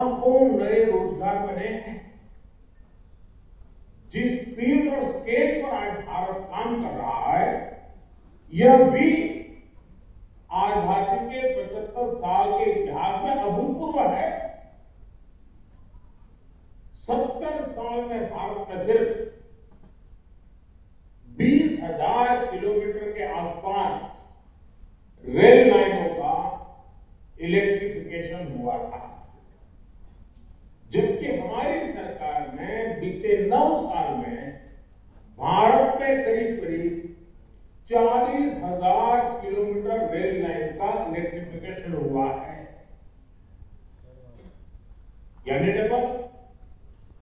लाखों नए रोज़गार बने हैं। जिस स्पीड और स्केल पर आज भारत काम कर रहा है, यह भी आज़ादी के पचहत्तर साल के इतिहास में अभूतपूर्व है। सत्तर साल में भारत में सिर्फ़ बीस हज़ार किलोमीटर के आसपास रेल लाइनों का इलेक्ट्रिफिकेशन हुआ था। बीते नौ साल में भारत में करीब करीब चालीस हज़ार किलोमीटर रेल लाइन का इलेक्ट्रिफिकेशन हुआ है। यानी डबल